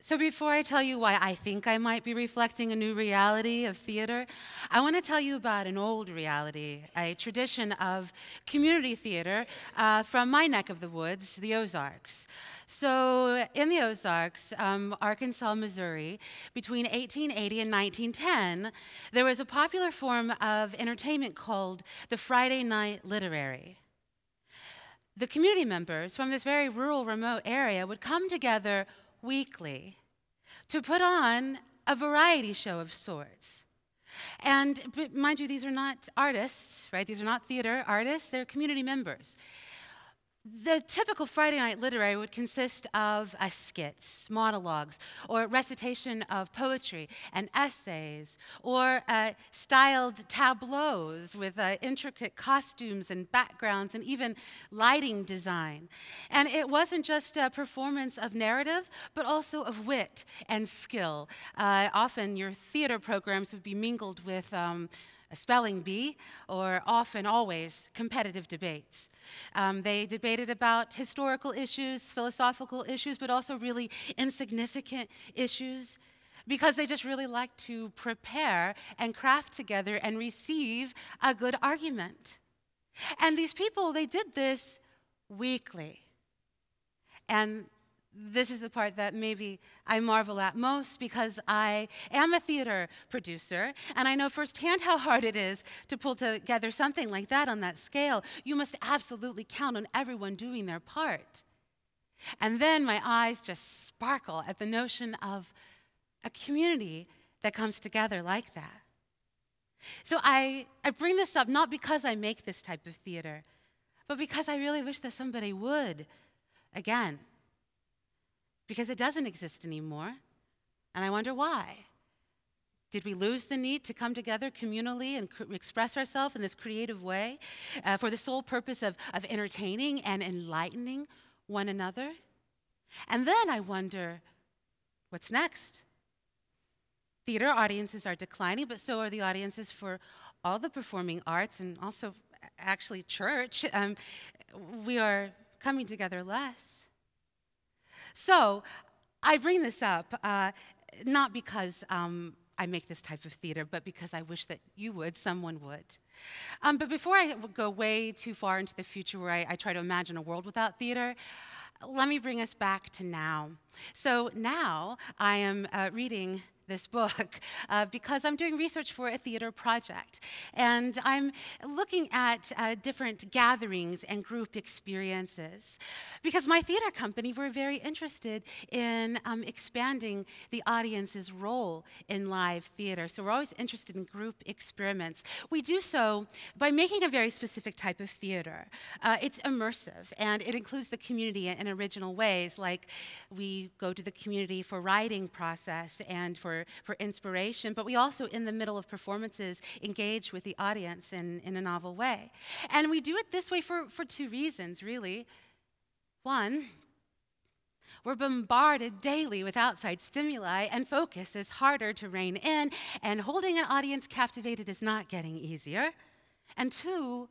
So, before I tell you why I think I might be reflecting a new reality of theater, I want to tell you about an old reality, a tradition of community theater uh, from my neck of the woods, the Ozarks. So, in the Ozarks, um, Arkansas, Missouri, between 1880 and 1910, there was a popular form of entertainment called the Friday Night Literary the community members from this very rural, remote area would come together weekly to put on a variety show of sorts. And mind you, these are not artists, right? These are not theater artists, they're community members. The typical Friday night literary would consist of uh, skits, monologues, or recitation of poetry and essays, or uh, styled tableaus with uh, intricate costumes and backgrounds and even lighting design. And it wasn't just a performance of narrative, but also of wit and skill. Uh, often your theater programs would be mingled with um, a spelling bee, or often always competitive debates. Um, they debated about historical issues, philosophical issues, but also really insignificant issues because they just really like to prepare and craft together and receive a good argument. And these people, they did this weekly. And this is the part that maybe I marvel at most because I am a theater producer and I know firsthand how hard it is to pull together something like that on that scale. You must absolutely count on everyone doing their part. And then my eyes just sparkle at the notion of a community that comes together like that. So I, I bring this up not because I make this type of theater, but because I really wish that somebody would, again, because it doesn't exist anymore. And I wonder why. Did we lose the need to come together communally and express ourselves in this creative way uh, for the sole purpose of, of entertaining and enlightening one another? And then I wonder what's next? Theater audiences are declining, but so are the audiences for all the performing arts and also actually church. Um, we are coming together less. So I bring this up uh, not because um, I make this type of theater, but because I wish that you would, someone would. Um, but before I go way too far into the future where I, I try to imagine a world without theater, let me bring us back to now. So now I am uh, reading this book uh, because I'm doing research for a theater project. And I'm looking at uh, different gatherings and group experiences. Because my theater company, we're very interested in um, expanding the audience's role in live theater. So we're always interested in group experiments. We do so by making a very specific type of theater. Uh, it's immersive and it includes the community in original ways, like we go to the community for writing process and for for, inspiration, but we also, in the middle of performances, engage with the audience in, in a novel way. And we do it this way for, for two reasons, really. One, we're bombarded daily with outside stimuli, and focus is harder to rein in, and holding an audience captivated is not getting easier. And two,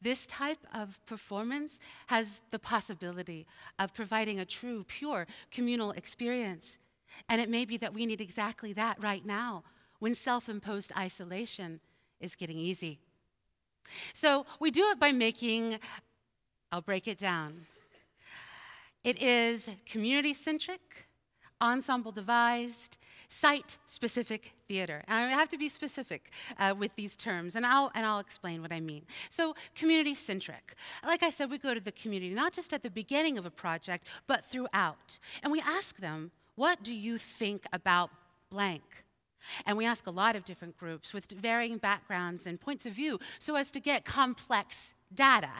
this type of performance has the possibility of providing a true, pure communal experience. And it may be that we need exactly that right now when self imposed isolation is getting easy. So we do it by making, I'll break it down. It is community centric, ensemble devised, site specific theater. And I have to be specific uh, with these terms, and I'll, and I'll explain what I mean. So, community centric. Like I said, we go to the community not just at the beginning of a project, but throughout. And we ask them, what do you think about blank? And we ask a lot of different groups with varying backgrounds and points of view so as to get complex data.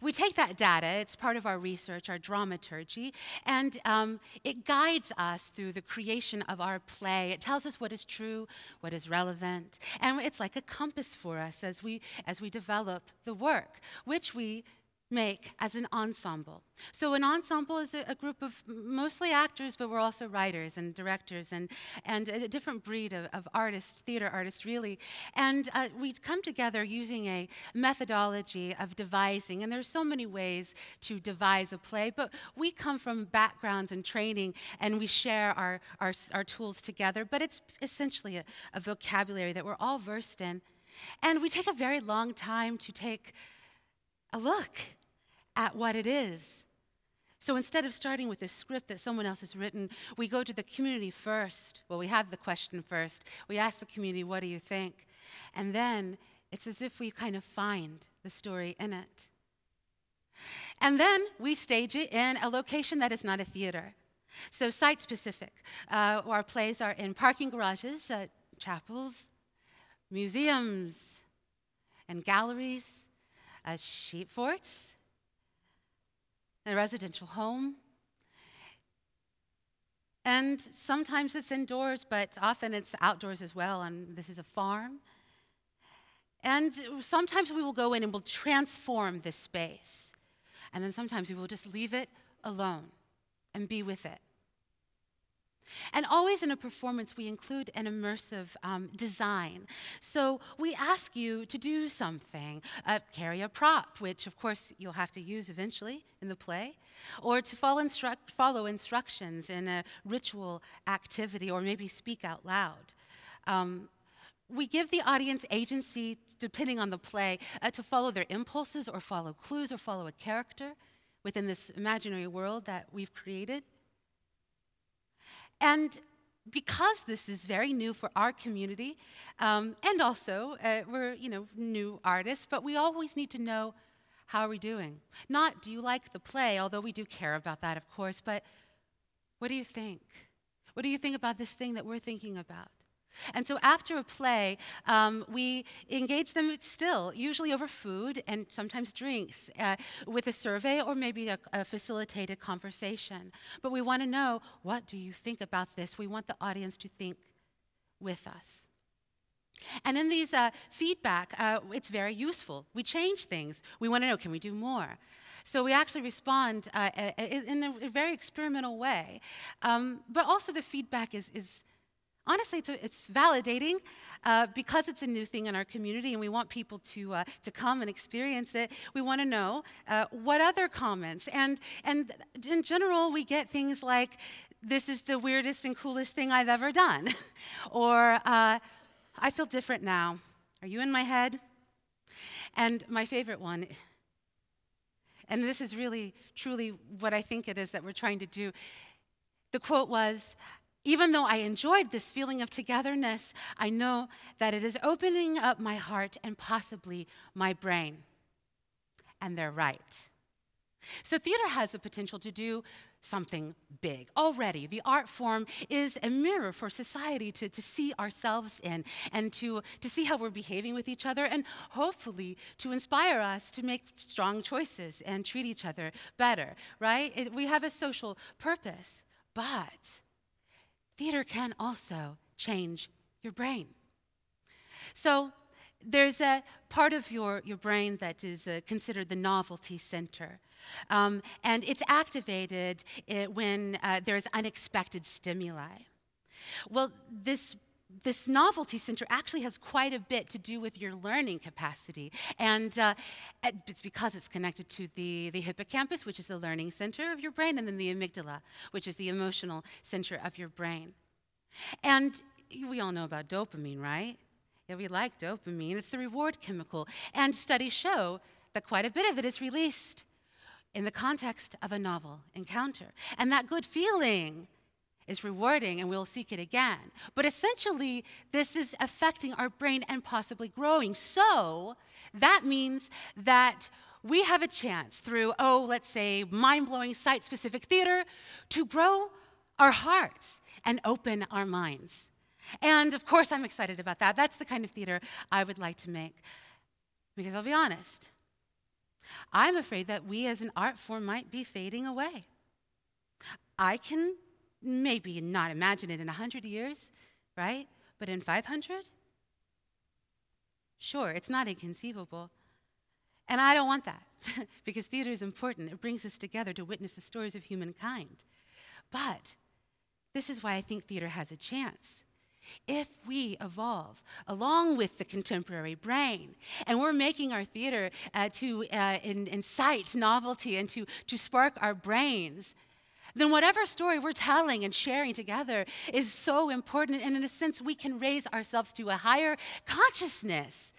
We take that data, it's part of our research, our dramaturgy, and um, it guides us through the creation of our play. It tells us what is true, what is relevant, and it's like a compass for us as we, as we develop the work, which we make as an ensemble. So, an ensemble is a, a, group of mostly actors, but we're also writers and directors and, and a different breed of, of artists, theater artists, really. And uh, we come together using a methodology of devising, and there's so many ways to devise a play, but we come from backgrounds and training, and we share our, our, our tools together, but it's essentially a, a vocabulary that we're all versed in. And we take a very long time to take a look at what it is. So instead of starting with a script that someone else has written, we go to the community first. Well, we have the question first. We ask the community, what do you think? And then it's as if we kind of find the story in it. And then we stage it in a location that is not a theater. So site specific. Uh, our plays are in parking garages, uh, chapels, museums, and galleries, uh, sheep forts, a residential home. And sometimes it's indoors, but often it's outdoors as well, and this is a farm. And sometimes we will go in and we'll transform this space. And then sometimes we will just leave it alone and be with it. And always in a performance, we include an immersive um, design. So we ask you to do something, uh, carry a prop, which of course you'll have to use eventually in the play, or to follow, follow instructions in a ritual activity, or maybe speak out loud. Um, we give the audience agency, depending on the play, uh, to follow their impulses or follow clues or follow a character within this imaginary world that we've created. And because this is very new for our community, um, and also uh, we're you know new artists, but we always need to know how are we doing. Not do you like the play, although we do care about that, of course, but what do you think? What do you think about this thing that we're thinking about? And so after a play, um, we engage them still, usually over food and sometimes drinks, uh, with a survey or maybe a, a facilitated conversation. But we want to know what do you think about this? We want the audience to think with us. And in these uh, feedback, uh, it's very useful. We change things. We want to know can we do more? So we actually respond uh, in a very experimental way. Um, but also the feedback is, is honestly, it's, it's validating uh, because it's a new thing in our community and we want people to, uh, to come and experience it. We want to know uh, what other comments. And, and in general, we get things like, this is the weirdest and coolest thing I've ever done. or, uh, I feel different now. Are you in my head? And my favorite one, and this is really, truly what I think it is that we're trying to do. The quote was, even though I enjoyed this feeling of togetherness, I know that it is opening up my heart and possibly my brain. And they're right. So, theater has the potential to do something big. Already, the art form is a mirror for society to, to see ourselves in and to, to see how we're behaving with each other, and hopefully to inspire us to make strong choices and treat each other better, right? It, we have a social purpose. But theater can also change your brain. So there's a part of your, your brain that is uh, considered the novelty center. Um, and it's activated uh, when uh, there's unexpected stimuli. Well, this this novelty center actually has quite a bit to do with your learning capacity. And uh, it's because it's connected to the, the hippocampus, which is the learning center of your brain, and then the amygdala, which is the emotional center of your brain. And we all know about dopamine, right? Yeah, we like dopamine. It's the reward chemical. And studies show that quite a bit of it is released in the context of a novel encounter. And that good feeling is rewarding and we'll seek it again. But essentially, this is affecting our brain and possibly growing. So that means that we have a chance through, oh, let's say, mind blowing site specific theater to grow our hearts and open our minds. And of course, I'm excited about that. That's the kind of theater I would like to make. Because I'll be honest, I'm afraid that we as an art form might be fading away. I can maybe not imagine it in 100 years, right? But in 500? Sure, it's not inconceivable. And I don't want that because theater is important. It brings us together to witness the stories of humankind. But this is why I think theater has a chance. If we evolve along with the contemporary brain, and we're making our theater uh, to uh, in, incite novelty and to, to spark our brains, then whatever story we're telling and sharing together is so important. And in a sense, we can raise ourselves to a higher consciousness,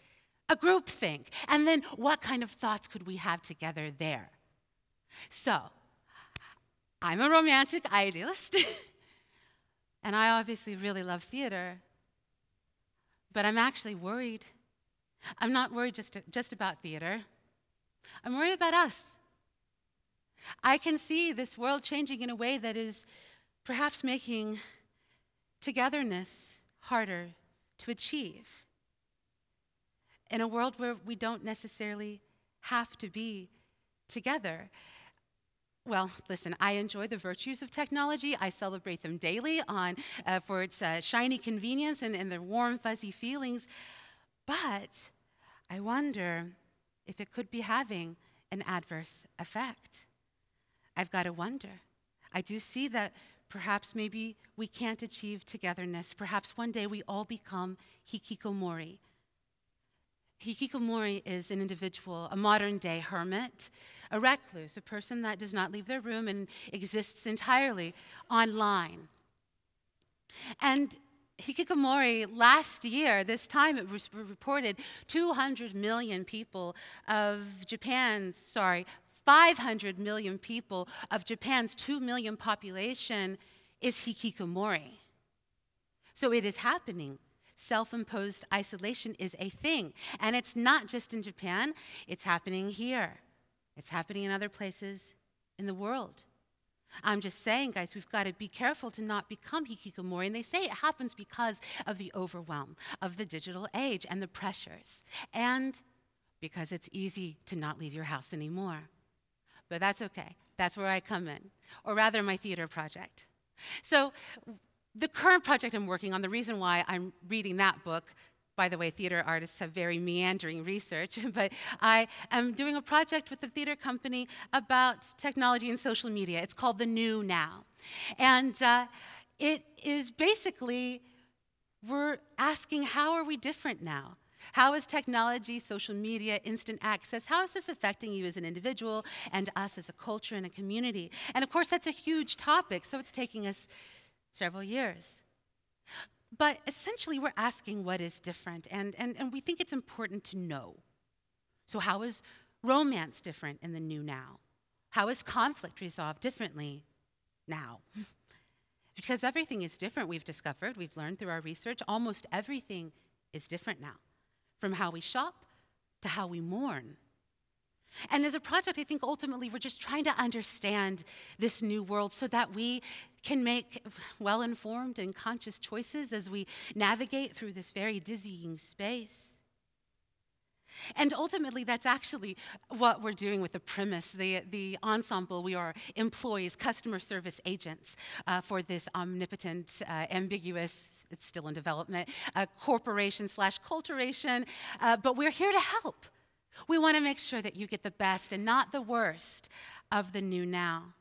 a group think. And then what kind of thoughts could we have together there? So, I'm a romantic idealist. and I obviously really love theater. But I'm actually worried. I'm not worried just, just about theater. I'm worried about us. I can see this world changing in a way that is perhaps making togetherness harder to achieve. In a world where we don't necessarily have to be together. Well, listen, I enjoy the virtues of technology. I celebrate them daily on, uh, for its uh, shiny convenience and, and their warm, fuzzy feelings. But I wonder if it could be having an adverse effect. I've got to wonder. I do see that perhaps maybe we can't achieve togetherness. Perhaps one day we all become hikikomori. Hikikomori is an individual, a modern day hermit, a recluse, a person that does not leave their room and exists entirely online. And Hikikomori last year, this time it was reported 200 million people of Japan's, sorry, 500 million people of Japan's 2 million population is hikikomori. So it is happening. Self imposed isolation is a thing. And it's not just in Japan, it's happening here. It's happening in other places in the world. I'm just saying, guys, we've got to be careful to not become hikikomori. And they say it happens because of the overwhelm of the digital age and the pressures, and because it's easy to not leave your house anymore but that's okay. That's where I come in, or rather, my theater project. So, the current project I'm working on, the reason why I'm reading that book, by the way, theater artists have very meandering research, but I am doing a project with the theater company about technology and social media. It's called The New Now. And uh, it is basically, we're asking, how are we different now? How is technology, social media, instant access, how is this affecting you as an individual and us as a culture and a community? And of course, that's a huge topic, so it's taking us several years. But essentially, we're asking what is different, and, and, and we think it's important to know. So, how is romance different in the new now? How is conflict resolved differently now? because everything is different, we've discovered, we've learned through our research, almost everything is different now from how we shop to how we mourn. And as a project, I think ultimately we're just trying to understand this new world so that we can make well informed and conscious choices as we navigate through this very dizzying space. And ultimately, that's actually what we're doing with the premise. The, the ensemble, we are employees, customer service agents uh, for this omnipotent, uh, ambiguous, it's still in development, uh, corporation slash culturation, uh, but we're here to help. We want to make sure that you get the best and not the worst of the new now.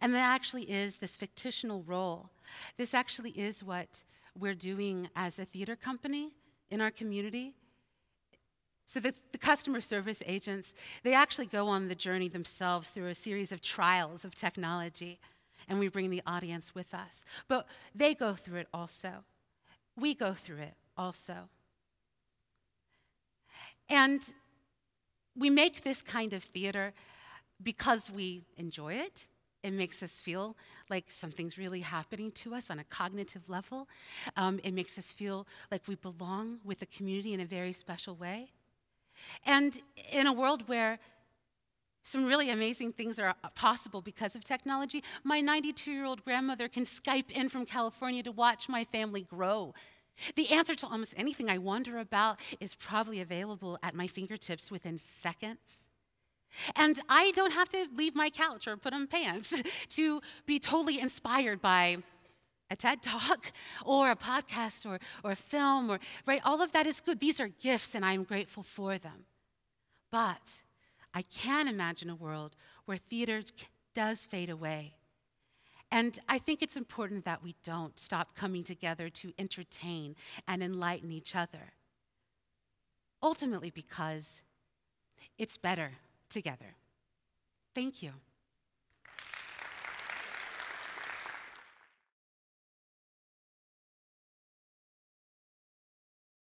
And that actually is this fictional role. This actually is what we're doing as a theater company in our community so the, the, customer service agents, they actually go on the journey themselves through a series of trials of technology, and we bring the audience with us. But they go through it also. We go through it also. And we make this kind of theater because we enjoy it. It makes us feel like something's really happening to us on a cognitive level. Um, it makes us feel like we belong with the community in a very special way. And in a world where some really amazing things are possible because of technology, my 92 year old grandmother can Skype in from California to watch my family grow. The answer to almost anything I wonder about is probably available at my fingertips within seconds. And I don't have to leave my couch or put on pants to be totally inspired by a TED talk or a podcast or, or a film or right all of that is good. These are gifts and I'm grateful for them. But I can imagine a world where theater does fade away. And I think it's important that we don't stop coming together to entertain and enlighten each other. Ultimately, because it's better together. Thank you.